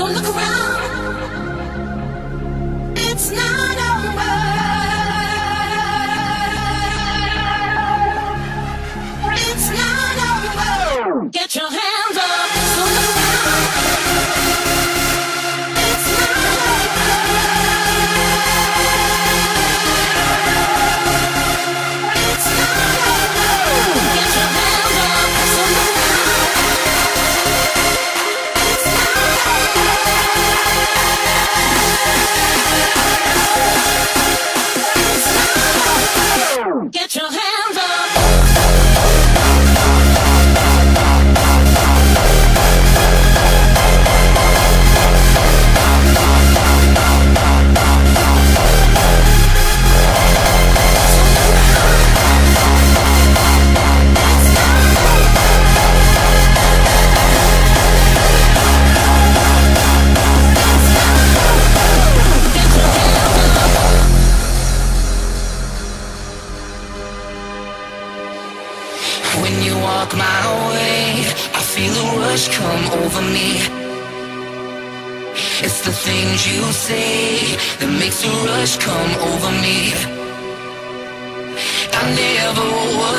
Get look hands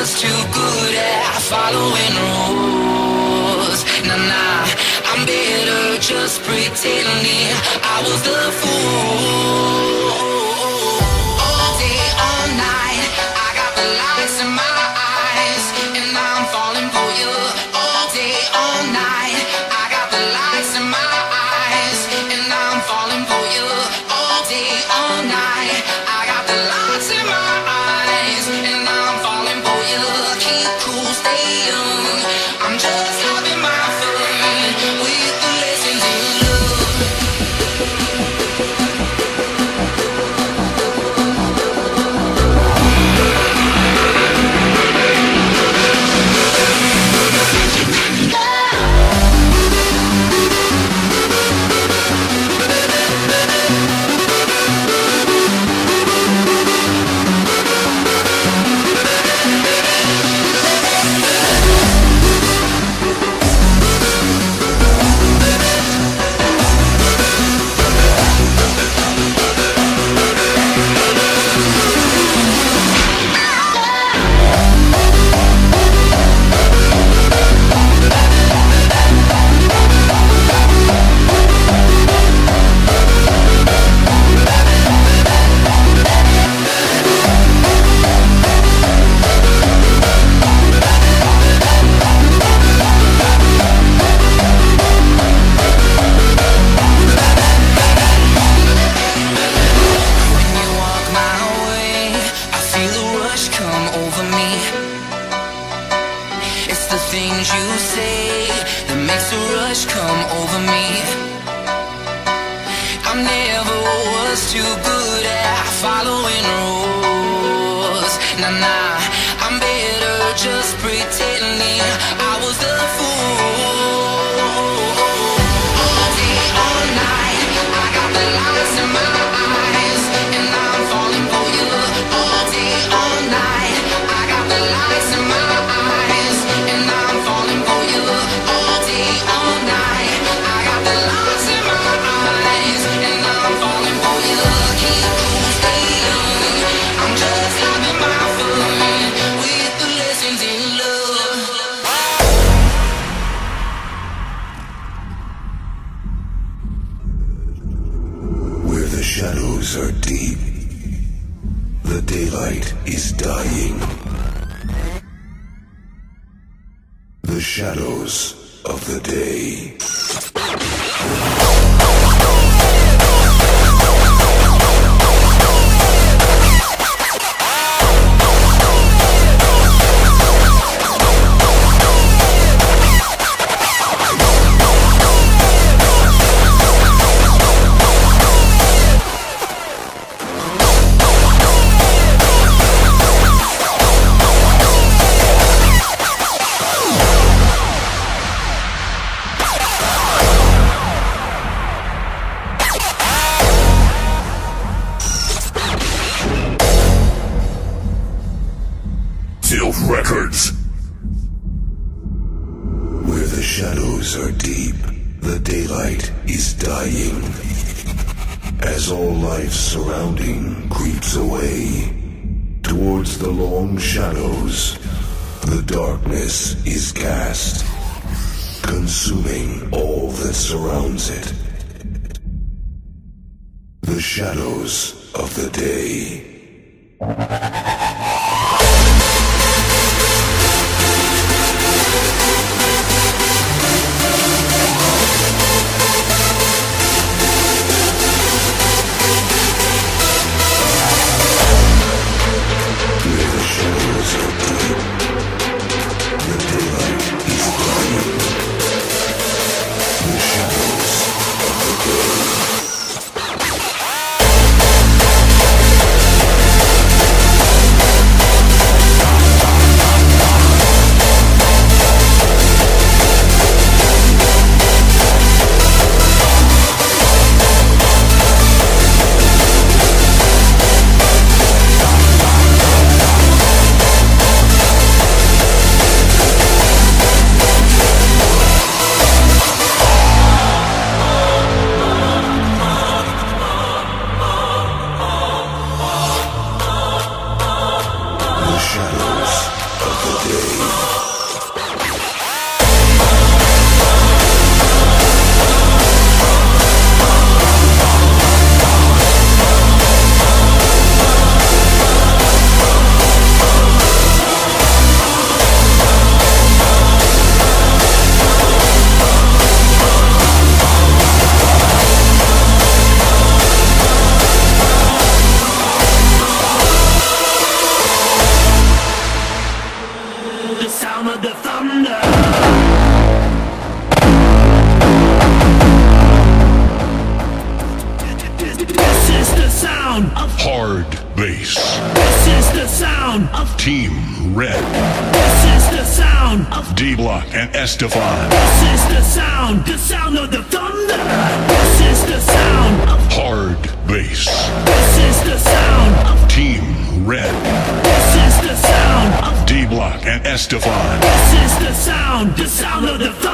was too good at following rules. Nah, nah, I'm better just pretending I was the fool. surrounding creeps away towards the long shadows. The darkness is cast, consuming all that surrounds it. The shadows of the day. S-te-fan. This is the sound, the sound of the.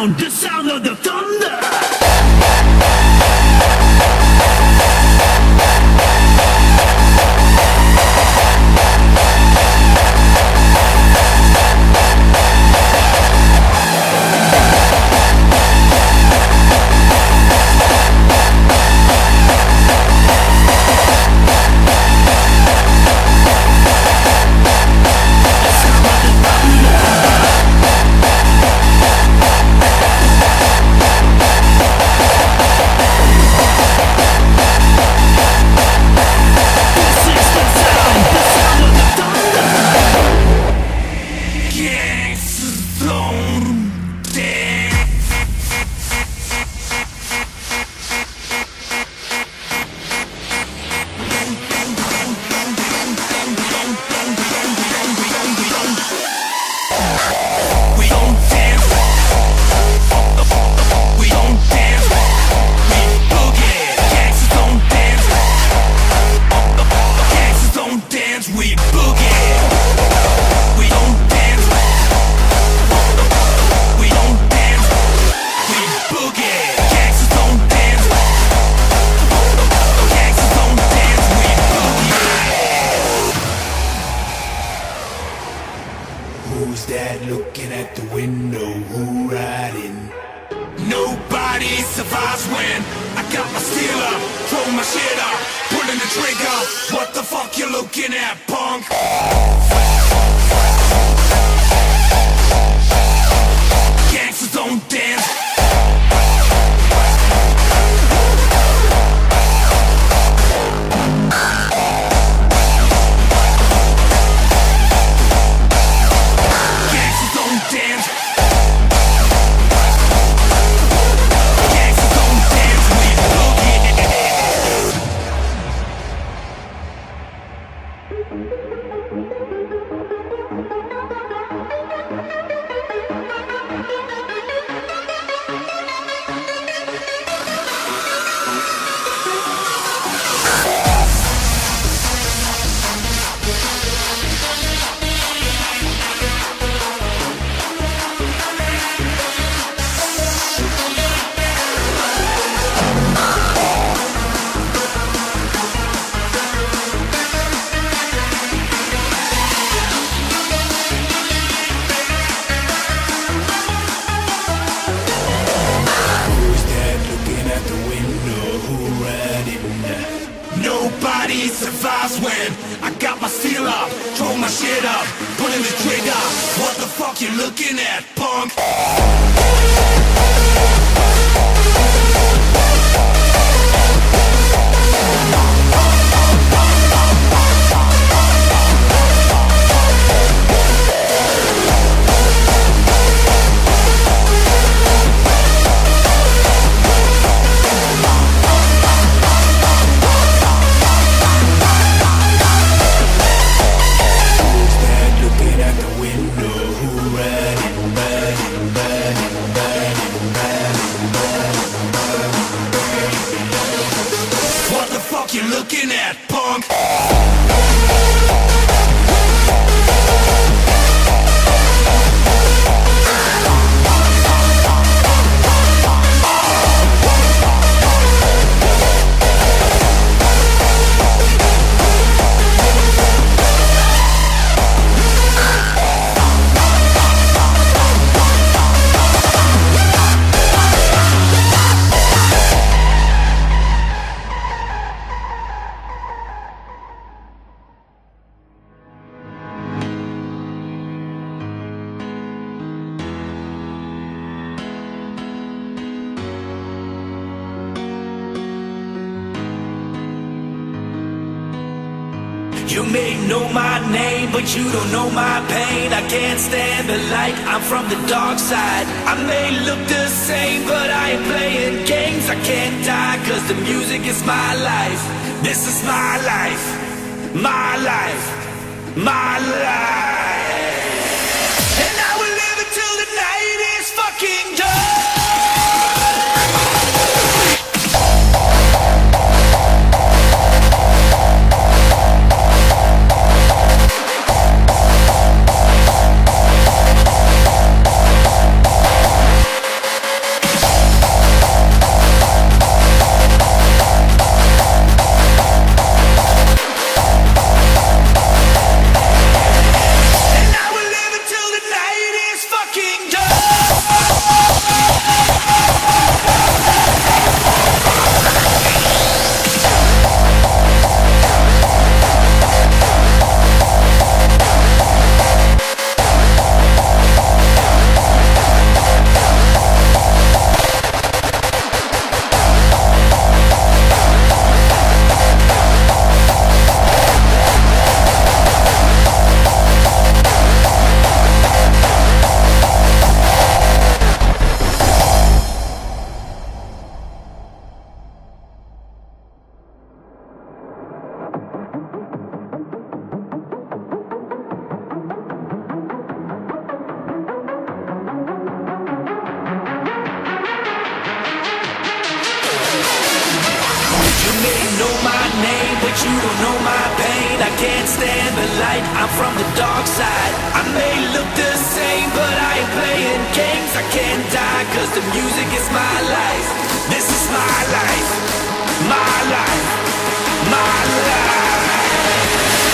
down. Who's that looking at the window? Who riding? Nobody survives when I got my steel up, throw my shit up, pulling the trigger. What the fuck you looking at, punk? Gangsters don't dance. Got my steel up, throw my shit up, pulling the trigger. What the fuck you looking at, punk? You may know my name, but you don't know my pain. I can't stand the light, I'm from the dark side. I may look the same, but I ain't playing games. I can't die, cause the music is my life. This is my life, my life, my life. But you don't know my pain. I can't stand the light, I'm from the dark side. I may look the same, but I ain't playing games. I can't die, cause the music is my life. This is my life, my life, my life.